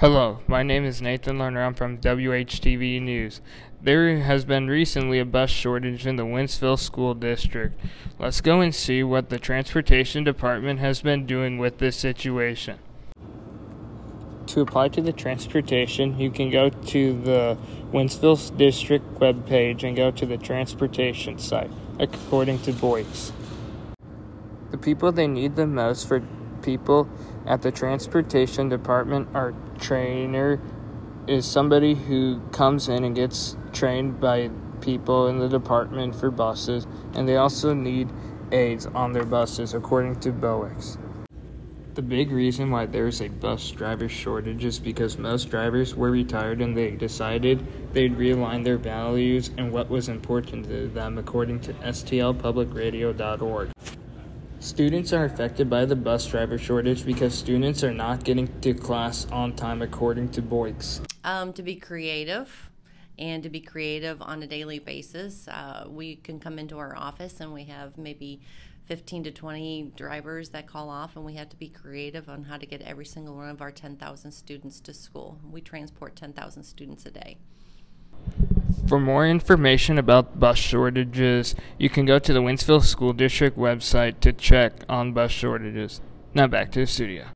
Hello, my name is Nathan Lerner. I'm from WHTV News. There has been recently a bus shortage in the Wentzville School District. Let's go and see what the Transportation Department has been doing with this situation. To apply to the transportation, you can go to the Wentzville District webpage and go to the transportation site, according to Boyks. The people they need the most for people at the transportation department are trainer is somebody who comes in and gets trained by people in the department for buses and they also need aides on their buses according to Boex. The big reason why there's a bus driver shortage is because most drivers were retired and they decided they'd realign their values and what was important to them according to stlpublicradio.org. Students are affected by the bus driver shortage because students are not getting to class on time, according to Boyks. Um, to be creative and to be creative on a daily basis. Uh, we can come into our office and we have maybe 15 to 20 drivers that call off, and we have to be creative on how to get every single one of our 10,000 students to school. We transport 10,000 students a day. For more information about bus shortages, you can go to the Wentzville School District website to check on bus shortages. Now back to the studio.